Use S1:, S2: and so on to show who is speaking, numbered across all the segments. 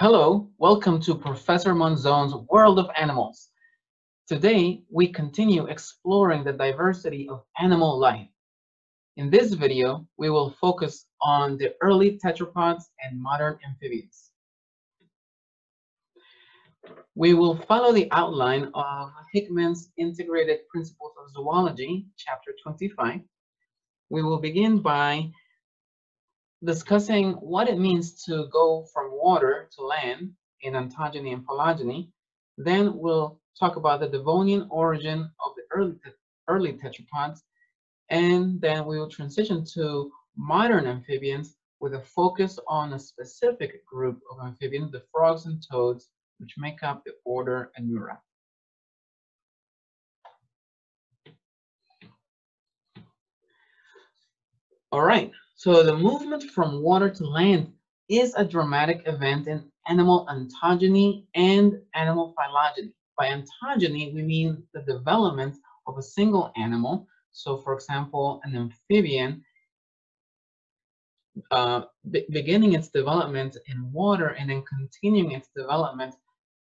S1: Hello, welcome to Professor Monzon's World of Animals. Today, we continue exploring the diversity of animal life. In this video, we will focus on the early tetrapods and modern amphibians. We will follow the outline of Hickman's Integrated Principles of Zoology, chapter 25. We will begin by discussing what it means to go from water to land in ontogeny and phylogeny. Then we'll talk about the Devonian origin of the early, early tetrapods. And then we will transition to modern amphibians with a focus on a specific group of amphibians, the frogs and toads, which make up the order Anura. All right, so the movement from water to land is a dramatic event in animal ontogeny and animal phylogeny. By ontogeny, we mean the development of a single animal. So for example, an amphibian uh, beginning its development in water and then continuing its development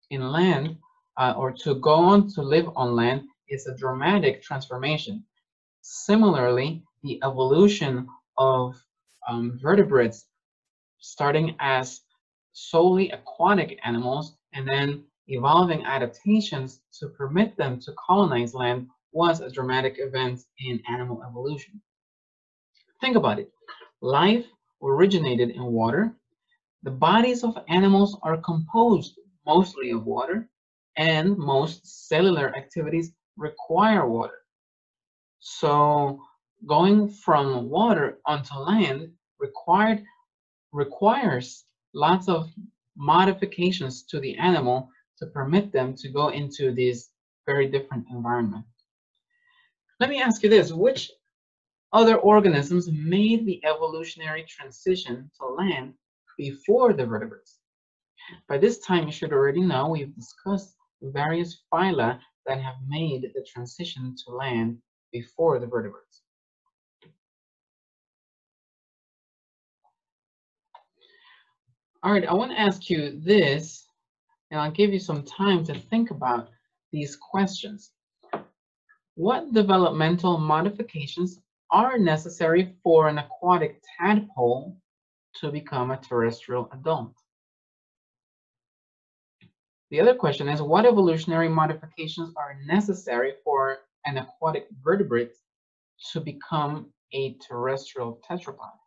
S1: in land uh, or to go on to live on land is a dramatic transformation. Similarly, the evolution of um, vertebrates starting as solely aquatic animals and then evolving adaptations to permit them to colonize land was a dramatic event in animal evolution. Think about it. Life originated in water. The bodies of animals are composed mostly of water, and most cellular activities require water. So going from water onto land required requires lots of modifications to the animal to permit them to go into this very different environment. Let me ask you this, which other organisms made the evolutionary transition to land before the vertebrates? By this time, you should already know we've discussed various phyla that have made the transition to land before the vertebrates. All right, I want to ask you this, and I'll give you some time to think about these questions. What developmental modifications are necessary for an aquatic tadpole to become a terrestrial adult? The other question is, what evolutionary modifications are necessary for an aquatic vertebrate to become a terrestrial tetrapod?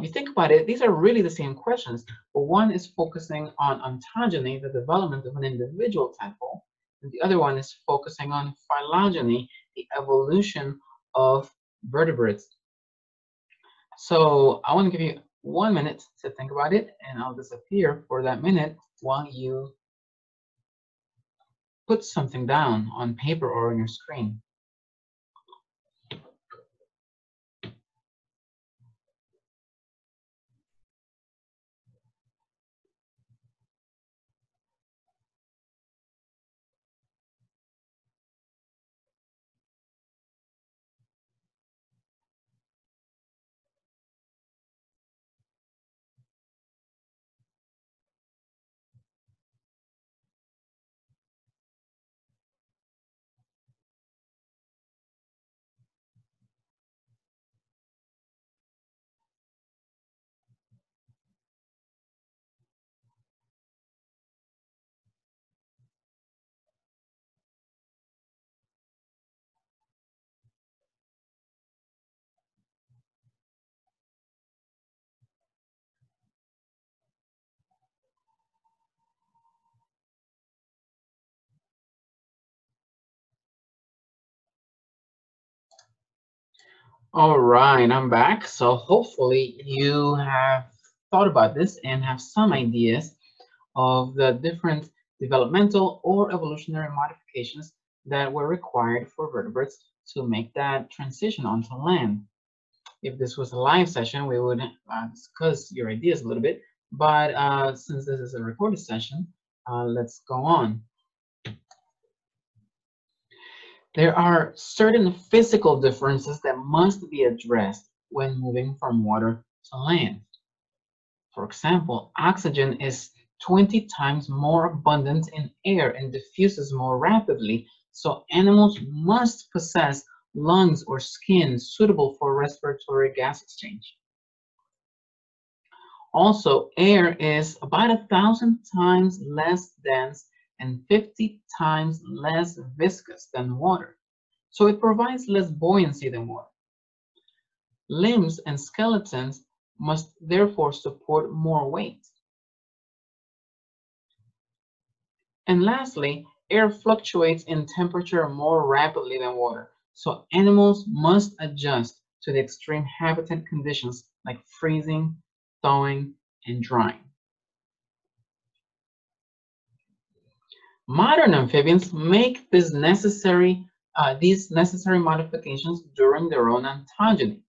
S1: If you think about it, these are really the same questions, but one is focusing on ontogeny, the development of an individual tadpole, and the other one is focusing on phylogeny, the evolution of vertebrates. So I want to give you one minute to think about it, and I'll disappear for that minute while you put something down on paper or on your screen. All right, I'm back. So hopefully you have thought about this and have some ideas of the different developmental or evolutionary modifications that were required for vertebrates to make that transition onto land. If this was a live session, we would uh, discuss your ideas a little bit, but uh, since this is a recorded session, uh, let's go on. There are certain physical differences that must be addressed when moving from water to land. For example, oxygen is 20 times more abundant in air and diffuses more rapidly, so animals must possess lungs or skin suitable for respiratory gas exchange. Also, air is about a thousand times less dense and 50 times less viscous than water, so it provides less buoyancy than water. Limbs and skeletons must therefore support more weight. And lastly, air fluctuates in temperature more rapidly than water, so animals must adjust to the extreme habitat conditions like freezing, thawing, and drying. Modern amphibians make this necessary, uh, these necessary modifications during their own ontogeny.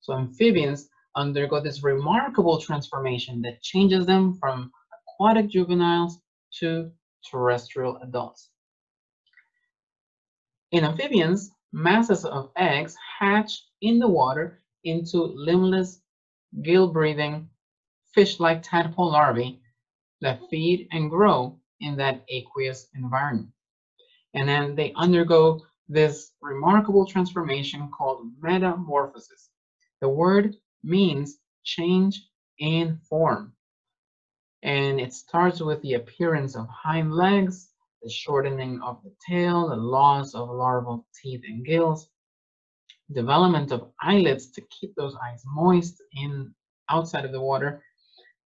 S1: So amphibians undergo this remarkable transformation that changes them from aquatic juveniles to terrestrial adults. In amphibians, masses of eggs hatch in the water into limbless, gill-breathing, fish-like tadpole larvae that feed and grow in that aqueous environment. And then they undergo this remarkable transformation called metamorphosis. The word means change in form and it starts with the appearance of hind legs, the shortening of the tail, the loss of larval teeth and gills, development of eyelids to keep those eyes moist in outside of the water,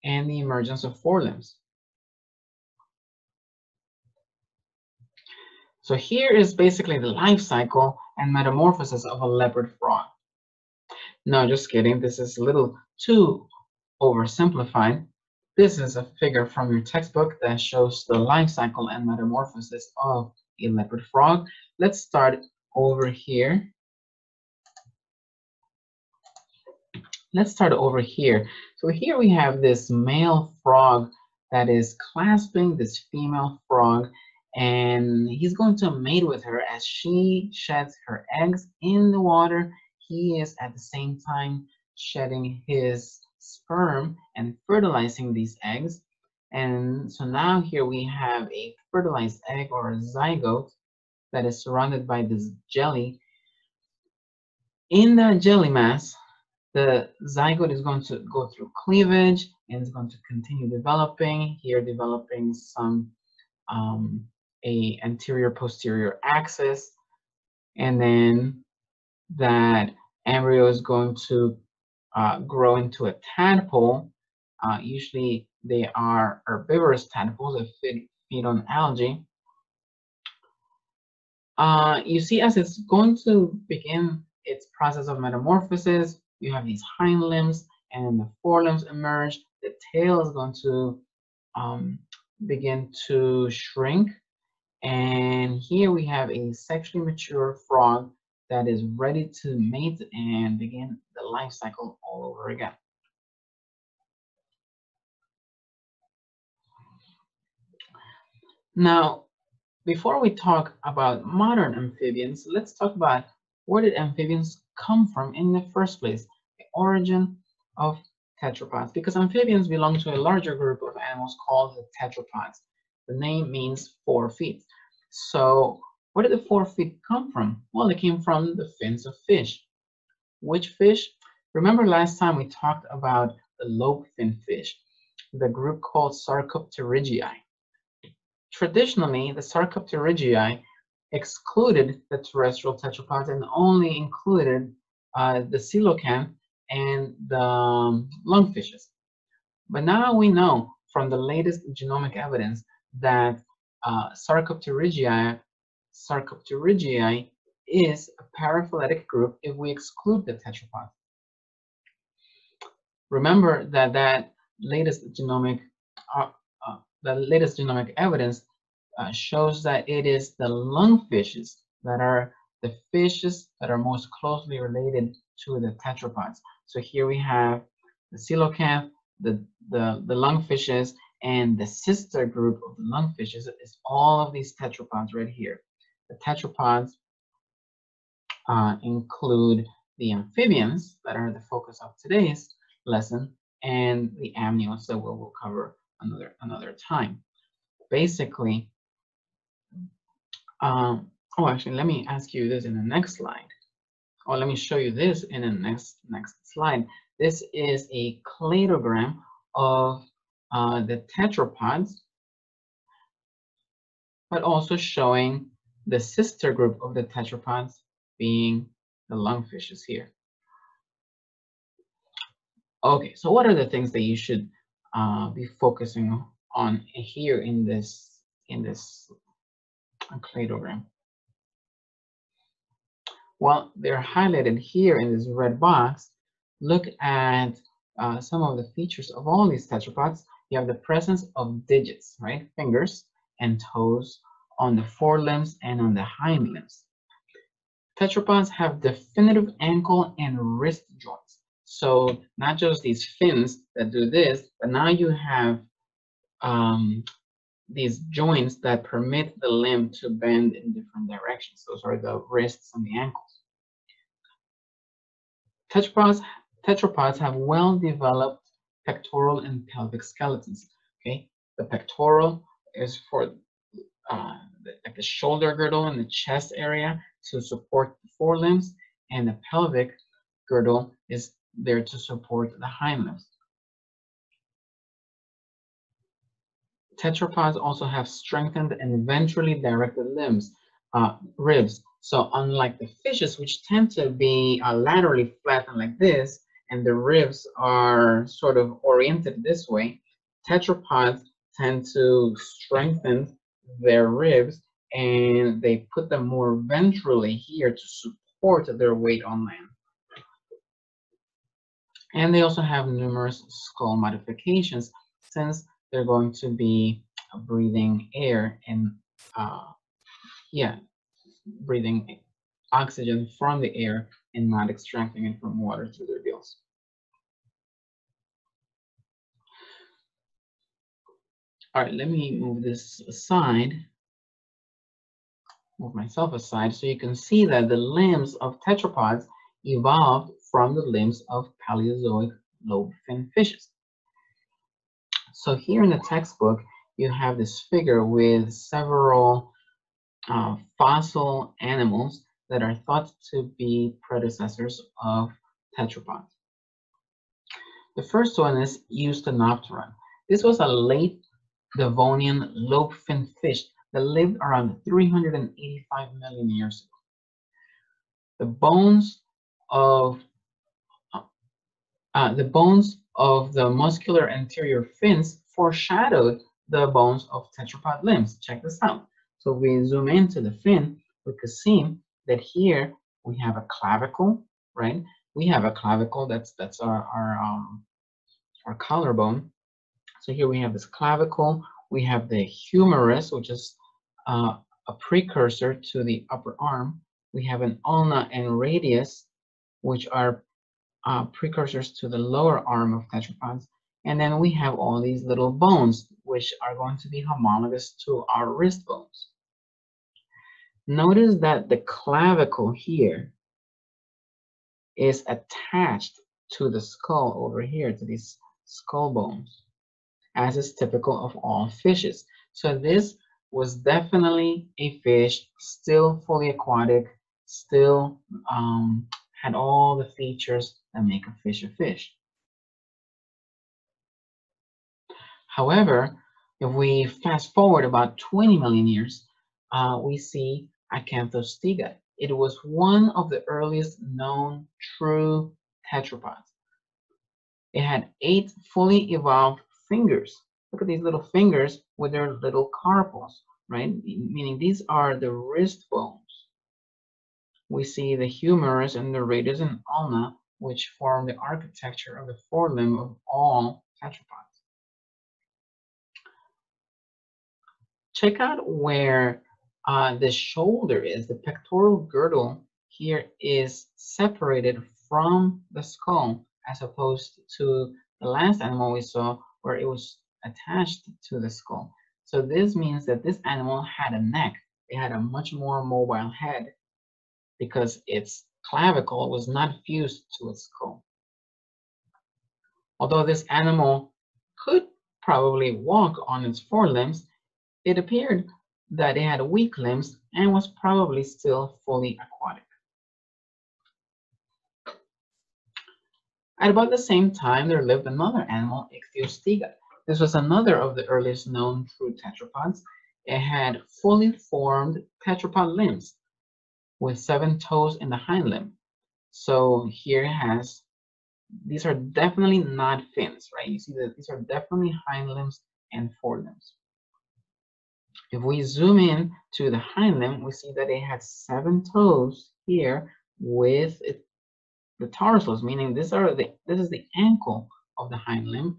S1: and the emergence of forelimbs. So here is basically the life cycle and metamorphosis of a leopard frog. No, just kidding. This is a little too oversimplified. This is a figure from your textbook that shows the life cycle and metamorphosis of a leopard frog. Let's start over here. Let's start over here. So here we have this male frog that is clasping this female frog and he's going to mate with her as she sheds her eggs in the water. He is at the same time shedding his sperm and fertilizing these eggs. And so now here we have a fertilized egg or a zygote that is surrounded by this jelly. In that jelly mass, the zygote is going to go through cleavage and is going to continue developing, here developing some um, a anterior posterior axis and then that embryo is going to uh, grow into a tadpole. Uh, usually they are herbivorous tadpoles that feed, feed on algae. Uh, you see as it's going to begin its process of metamorphosis, you have these hind limbs and the forelimbs emerge. The tail is going to um, begin to shrink. And here we have a sexually mature frog that is ready to mate and begin the life cycle all over again. Now, before we talk about modern amphibians, let's talk about where did amphibians come from in the first place, the origin of tetrapods, because amphibians belong to a larger group of animals called the tetrapods. The name means four feet. So where did the four feet come from? Well, they came from the fins of fish. Which fish? Remember last time we talked about the lobe fin fish, the group called Sarcopterygii. Traditionally, the Sarcopterygii excluded the terrestrial tetrapods and only included uh, the coelacanth and the um, lungfishes. But now we know from the latest genomic evidence that uh, Sarcopterygii Sarcopterygii is a paraphyletic group if we exclude the tetrapod. Remember that that latest genomic uh, uh, the latest genomic evidence uh, shows that it is the lungfishes that are the fishes that are most closely related to the tetrapods. So here we have the coelacanth, the, the, the lungfishes, and the sister group of the lungfishes is all of these tetrapods right here. The tetrapods uh, include the amphibians that are the focus of today's lesson and the amniotes that we will cover another another time. Basically, um, oh, actually, let me ask you this in the next slide. Or let me show you this in the next next slide. This is a cladogram of uh, the tetrapods, but also showing the sister group of the tetrapods being the lungfishes here. Okay, so what are the things that you should uh, be focusing on here in this in this cladogram? Well, they're highlighted here in this red box. Look at uh, some of the features of all these tetrapods. You have the presence of digits, right? Fingers and toes on the forelimbs and on the hind limbs. Tetrapods have definitive ankle and wrist joints. So not just these fins that do this, but now you have um, these joints that permit the limb to bend in different directions. Those are the wrists and the ankles. Tetrapods, tetrapods have well-developed pectoral and pelvic skeletons. Okay, the pectoral is for uh, the, like the shoulder girdle and the chest area to support the forelimbs, and the pelvic girdle is there to support the hind limbs. Tetrapods also have strengthened and ventrally directed limbs, uh, ribs, so unlike the fishes, which tend to be uh, laterally flattened like this, and the ribs are sort of oriented this way, tetrapods tend to strengthen their ribs and they put them more ventrally here to support their weight on land. And they also have numerous skull modifications since they're going to be breathing air and uh, yeah, breathing oxygen from the air and not extracting it from water through their gills. All right, let me move this aside, move myself aside so you can see that the limbs of tetrapods evolved from the limbs of Paleozoic lobe fin fishes. So here in the textbook, you have this figure with several uh, fossil animals that are thought to be predecessors of tetrapods. The first one is Eusthenopteron. This was a late Devonian lobe-fin fish that lived around 385 million years ago. The bones of uh, the bones of the muscular anterior fins foreshadowed the bones of tetrapod limbs. Check this out. So we zoom into the fin, we could see that here we have a clavicle, right? We have a clavicle, that's that's our, our, um, our collarbone. So here we have this clavicle, we have the humerus, which is uh, a precursor to the upper arm. We have an ulna and radius, which are uh, precursors to the lower arm of tetrapods. And then we have all these little bones, which are going to be homologous to our wrist bones. Notice that the clavicle here is attached to the skull over here, to these skull bones, as is typical of all fishes. So this was definitely a fish, still fully aquatic, still um, had all the features that make a fish a fish. However, if we fast forward about 20 million years, uh, we see Acanthostega. It was one of the earliest known true tetrapods. It had eight fully evolved fingers. Look at these little fingers with their little carpals, right? Meaning these are the wrist bones. We see the humerus and the radius and ulna, which form the architecture of the forelimb of all tetrapods. Check out where uh, the shoulder is, the pectoral girdle here is separated from the skull as opposed to the last animal we saw where it was attached to the skull. So this means that this animal had a neck. It had a much more mobile head because its clavicle was not fused to its skull. Although this animal could probably walk on its forelimbs, it appeared that it had weak limbs and was probably still fully aquatic. At about the same time, there lived another animal, Ichthyostega. This was another of the earliest known true tetrapods. It had fully formed tetrapod limbs with seven toes in the hind limb. So here has, these are definitely not fins, right? You see that these are definitely hind limbs and forelimbs. If we zoom in to the hind limb, we see that it has seven toes here with it, the tarsals, meaning these are the this is the ankle of the hind limb,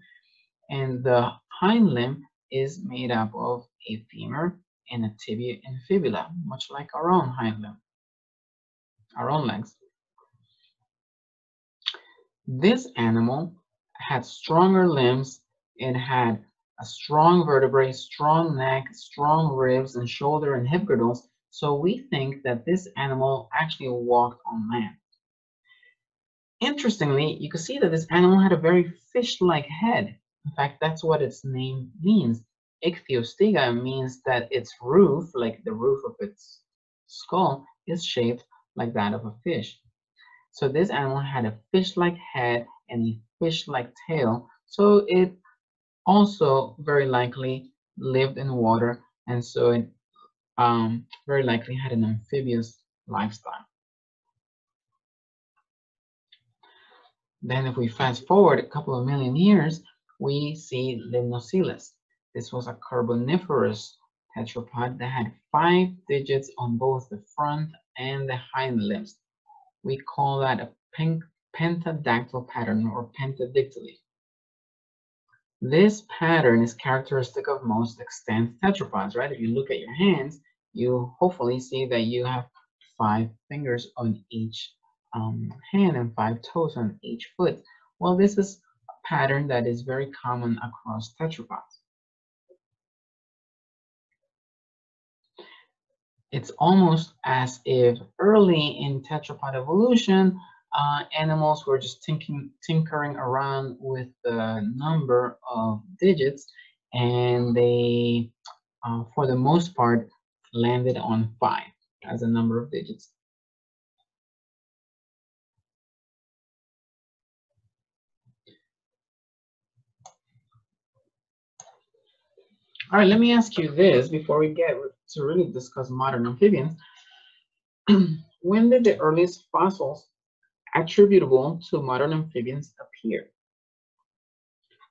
S1: and the hind limb is made up of a femur and a tibia and fibula, much like our own hind limb, our own legs. This animal had stronger limbs. It had a strong vertebrae, strong neck, strong ribs and shoulder and hip girdles. So we think that this animal actually walked on land. Interestingly, you can see that this animal had a very fish-like head. In fact, that's what its name means. Ichthyostega means that its roof, like the roof of its skull, is shaped like that of a fish. So this animal had a fish-like head and a fish-like tail. So it also very likely lived in water and so it um, very likely had an amphibious lifestyle. Then if we fast forward a couple of million years, we see Limnoscelis. This was a carboniferous tetrapod that had five digits on both the front and the hind limbs. We call that a pentadactyl pattern or pentadactyly. This pattern is characteristic of most extant tetrapods, right? If you look at your hands, you hopefully see that you have five fingers on each um, hand and five toes on each foot. Well, this is a pattern that is very common across tetrapods. It's almost as if early in tetrapod evolution, uh, animals were just tinkering around with the number of digits and they, uh, for the most part, landed on five as a number of digits. All right, let me ask you this before we get to really discuss modern amphibians. when did the earliest fossils attributable to modern amphibians appear?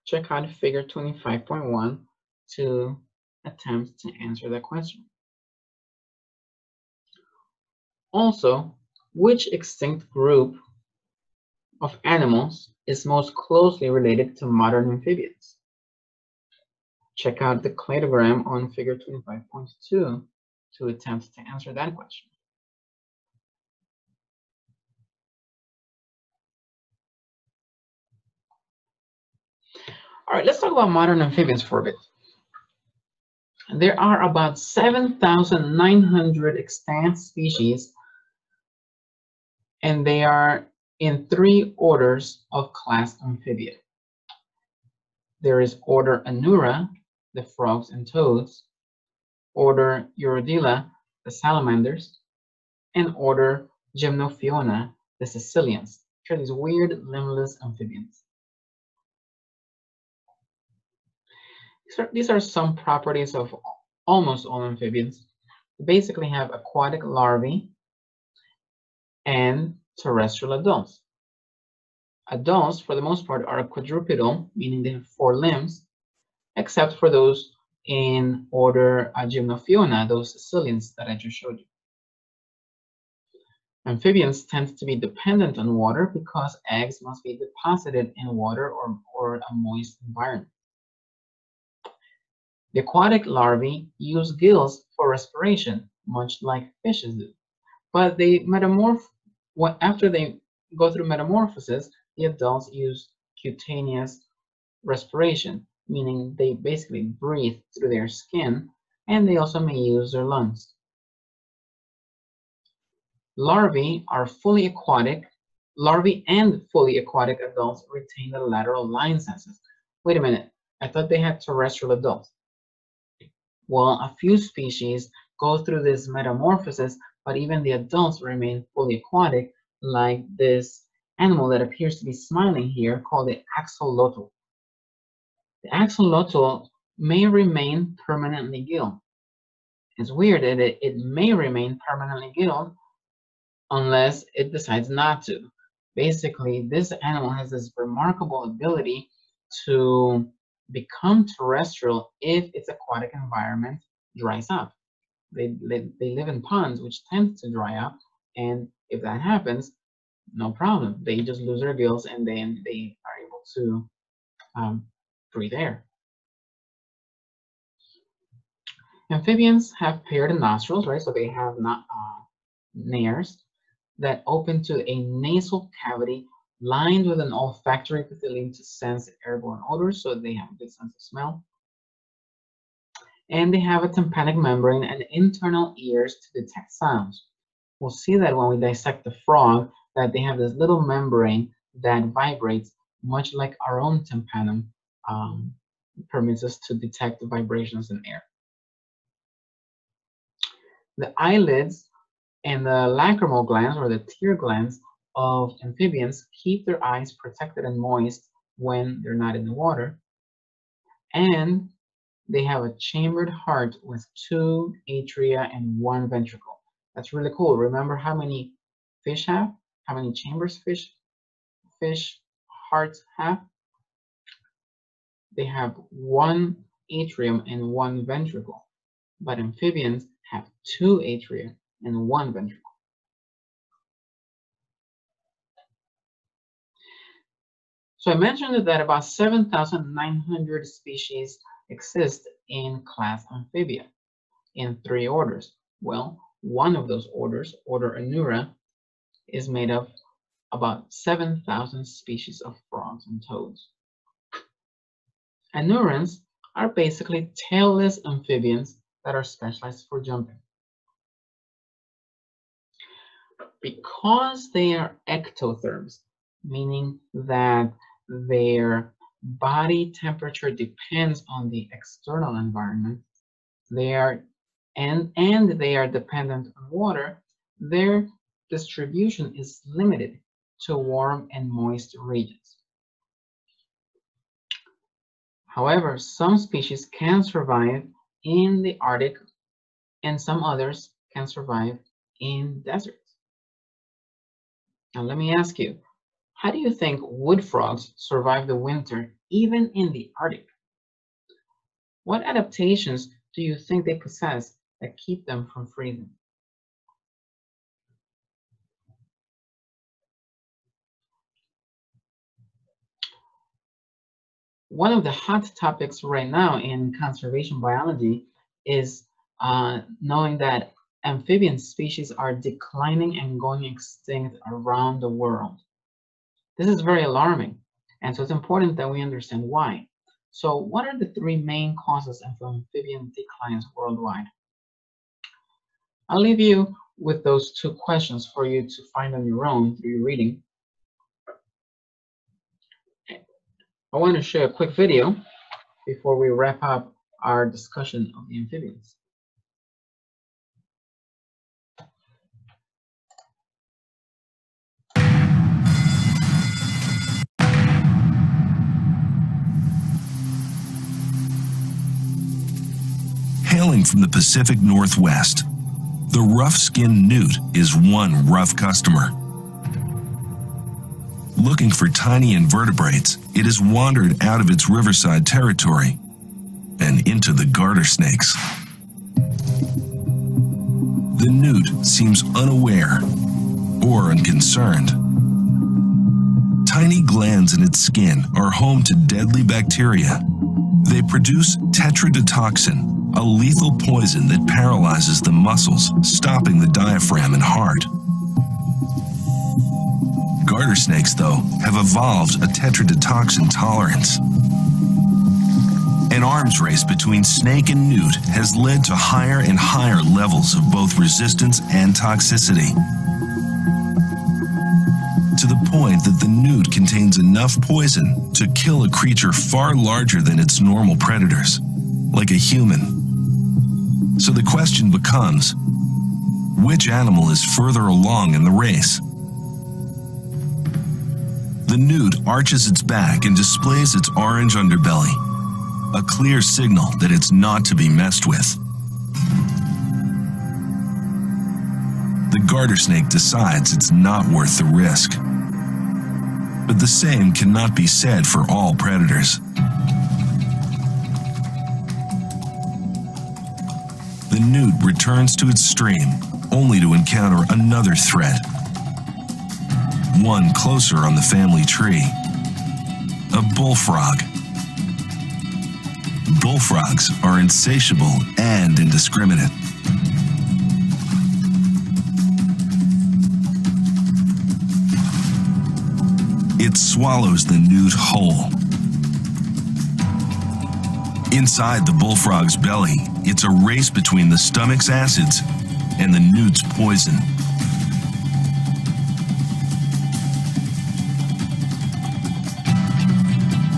S1: Check out figure 25.1 to attempt to answer that question. Also, which extinct group of animals is most closely related to modern amphibians? Check out the cladogram on figure 25.2 to attempt to answer that question. All right, let's talk about modern amphibians for a bit. There are about 7,900 extant species, and they are in three orders of class amphibia. There is order Anura, the frogs and toads, order Urodela, the salamanders, and order Gymnophiona, the caecilians, which are these weird limbless amphibians. These are, some properties of almost all amphibians. They basically have aquatic larvae and terrestrial adults. Adults, for the most part, are quadrupedal, meaning they have four limbs, except for those in order Gymnophiona, those caecilians that I just showed you. Amphibians tend to be dependent on water because eggs must be deposited in water or, or a moist environment. The aquatic larvae use gills for respiration, much like fishes do. But they metamorph after they go through metamorphosis, the adults use cutaneous respiration, meaning they basically breathe through their skin, and they also may use their lungs. Larvae are fully aquatic. Larvae and fully aquatic adults retain the lateral line senses. Wait a minute, I thought they had terrestrial adults. Well, a few species go through this metamorphosis, but even the adults remain fully aquatic, like this animal that appears to be smiling here called the axolotl. The axolotl may remain permanently gilled. It's weird that it, it may remain permanently gilled unless it decides not to. Basically, this animal has this remarkable ability to become terrestrial if its aquatic environment dries up. They, they, they live in ponds, which tend to dry up, and if that happens, no problem. They just lose their gills and then they are able to um, breathe air. Amphibians have paired nostrils, right? So they have not uh, nares that open to a nasal cavity lined with an olfactory epithelium to sense airborne odors, so they have a good sense of smell. And they have a tympanic membrane and internal ears to detect sounds. We'll see that when we dissect the frog, that they have this little membrane that vibrates much like our own tympanum um, permits us to detect the vibrations in air. The eyelids and the lacrimal glands or the tear glands of amphibians keep their eyes protected and moist when they're not in the water. And they have a chambered heart with two atria and one ventricle. That's really cool. Remember how many fish have? How many chambers fish fish hearts have? They have one atrium and one ventricle, but amphibians have two atria and one ventricle. So I mentioned that about 7,900 species exist in class Amphibia in three orders. Well, one of those orders, order Anura, is made of about 7,000 species of frogs and toads. Anurans are basically tailless amphibians that are specialized for jumping. Because they are ectotherms, meaning that their body temperature depends on the external environment, they are and and they are dependent on water, their distribution is limited to warm and moist regions. However, some species can survive in the Arctic and some others can survive in deserts. Now let me ask you, how do you think wood frogs survive the winter, even in the Arctic? What adaptations do you think they possess that keep them from freezing? One of the hot topics right now in conservation biology is uh, knowing that amphibian species are declining and going extinct around the world. This is very alarming, and so it's important that we understand why. So what are the three main causes of amphibian declines worldwide? I'll leave you with those two questions for you to find on your own through your reading. I want to share a quick video before we wrap up our discussion of the amphibians.
S2: Hailing from the Pacific Northwest, the rough-skinned newt is one rough customer. Looking for tiny invertebrates, it has wandered out of its riverside territory and into the garter snakes. The newt seems unaware or unconcerned. Tiny glands in its skin are home to deadly bacteria. They produce tetrodotoxin, a lethal poison that paralyzes the muscles, stopping the diaphragm and heart. Garter snakes, though, have evolved a tetrodotoxin tolerance. An arms race between snake and newt has led to higher and higher levels of both resistance and toxicity. to the point that the newt contains enough poison to kill a creature far larger than its normal predators, like a human. So the question becomes which animal is further along in the race? The newt arches its back and displays its orange underbelly, a clear signal that it's not to be messed with. the garter snake decides it's not worth the risk. But the same cannot be said for all predators. Newt returns to its stream only to encounter another threat. One closer on the family tree. A bullfrog. Bullfrogs are insatiable and indiscriminate. It swallows the newt whole. Inside the bullfrog's belly, it's a race between the stomach's acids and the newt's poison.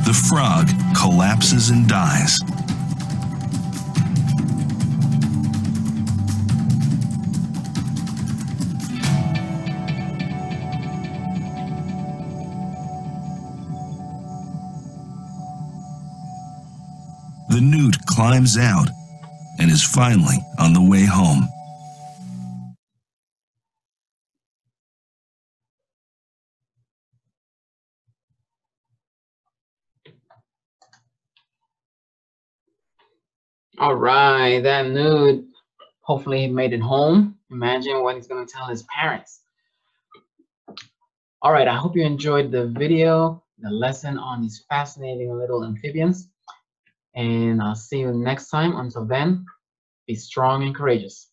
S2: The frog collapses and dies. Climbs out and is finally on the way home.
S1: All right, that newt hopefully he made it home. Imagine what he's going to tell his parents. All right, I hope you enjoyed the video, the lesson on these fascinating little amphibians. And I'll see you next time. Until then, be strong and courageous.